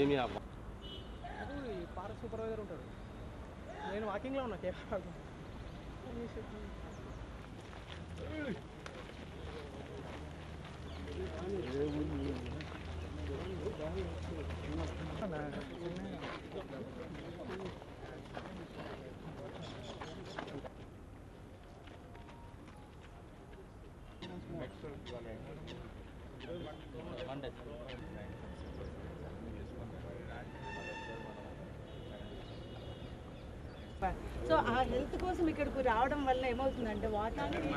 ఏమి park supervisor ఉంటాడు. నేను వాకింగ్లో ఉన్నా ঠান্ডা సో ఆ హెల్త్ కోసం ఇక్కడికి రావడం వల్ల ఏమవుతుందంటే వాతావరణం